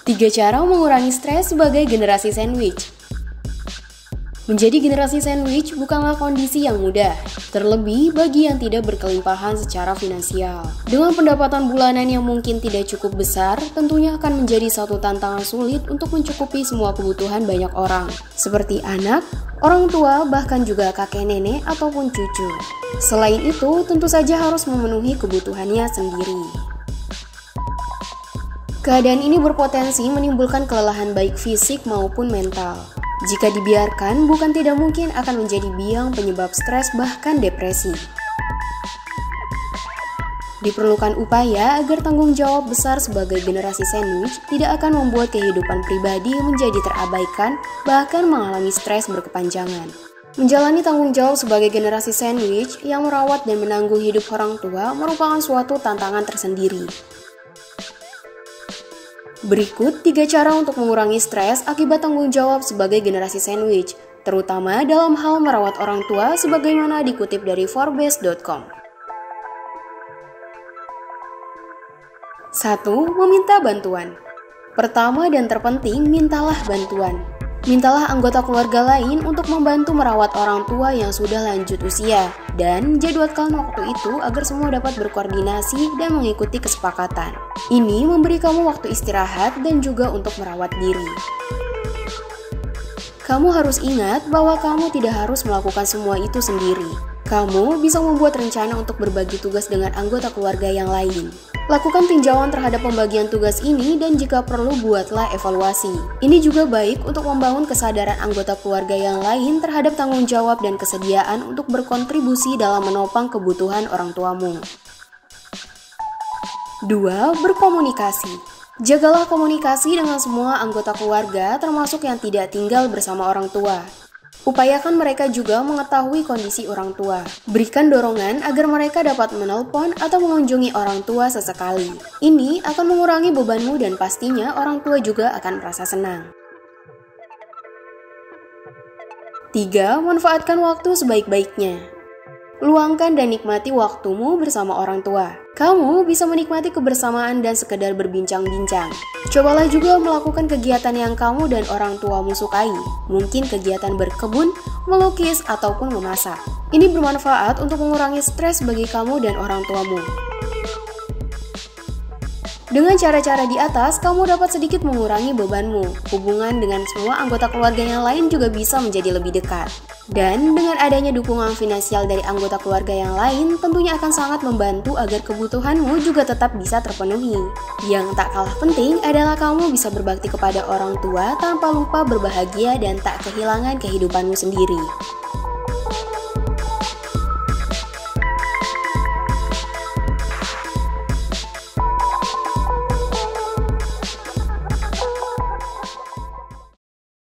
Tiga cara mengurangi stres sebagai generasi sandwich. Menjadi generasi sandwich bukanlah kondisi yang mudah, terlebih bagi yang tidak berkelimpahan secara finansial. Dengan pendapatan bulanan yang mungkin tidak cukup besar, tentunya akan menjadi satu tantangan sulit untuk mencukupi semua kebutuhan banyak orang, seperti anak, orang tua, bahkan juga kakek nenek ataupun cucu. Selain itu, tentu saja harus memenuhi kebutuhannya sendiri. Keadaan ini berpotensi menimbulkan kelelahan baik fisik maupun mental. Jika dibiarkan, bukan tidak mungkin akan menjadi biang penyebab stres bahkan depresi. Diperlukan upaya agar tanggung jawab besar sebagai generasi sandwich tidak akan membuat kehidupan pribadi menjadi terabaikan, bahkan mengalami stres berkepanjangan. Menjalani tanggung jawab sebagai generasi sandwich yang merawat dan menanggung hidup orang tua merupakan suatu tantangan tersendiri. Berikut tiga cara untuk mengurangi stres akibat tanggung jawab sebagai generasi sandwich, terutama dalam hal merawat orang tua sebagaimana dikutip dari Forbes.com. 1. Meminta bantuan Pertama dan terpenting, mintalah bantuan. Mintalah anggota keluarga lain untuk membantu merawat orang tua yang sudah lanjut usia dan jadwalkan waktu itu agar semua dapat berkoordinasi dan mengikuti kesepakatan. Ini memberi kamu waktu istirahat dan juga untuk merawat diri. Kamu harus ingat bahwa kamu tidak harus melakukan semua itu sendiri. Kamu bisa membuat rencana untuk berbagi tugas dengan anggota keluarga yang lain. Lakukan tinjauan terhadap pembagian tugas ini dan jika perlu buatlah evaluasi. Ini juga baik untuk membangun kesadaran anggota keluarga yang lain terhadap tanggung jawab dan kesediaan untuk berkontribusi dalam menopang kebutuhan orang tuamu. 2. Berkomunikasi Jagalah komunikasi dengan semua anggota keluarga termasuk yang tidak tinggal bersama orang tua. Upayakan mereka juga mengetahui kondisi orang tua. Berikan dorongan agar mereka dapat menelpon atau mengunjungi orang tua sesekali. Ini akan mengurangi bebanmu dan pastinya orang tua juga akan merasa senang. 3. Manfaatkan waktu sebaik-baiknya. Luangkan dan nikmati waktumu bersama orang tua. Kamu bisa menikmati kebersamaan dan sekedar berbincang-bincang. Cobalah juga melakukan kegiatan yang kamu dan orang tuamu sukai. Mungkin kegiatan berkebun, melukis, ataupun memasak. Ini bermanfaat untuk mengurangi stres bagi kamu dan orang tuamu. Dengan cara-cara di atas, kamu dapat sedikit mengurangi bebanmu. Hubungan dengan semua anggota keluarga yang lain juga bisa menjadi lebih dekat. Dan dengan adanya dukungan finansial dari anggota keluarga yang lain, tentunya akan sangat membantu agar kebutuhanmu juga tetap bisa terpenuhi. Yang tak kalah penting adalah kamu bisa berbakti kepada orang tua tanpa lupa berbahagia dan tak kehilangan kehidupanmu sendiri.